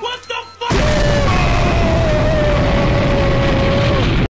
What the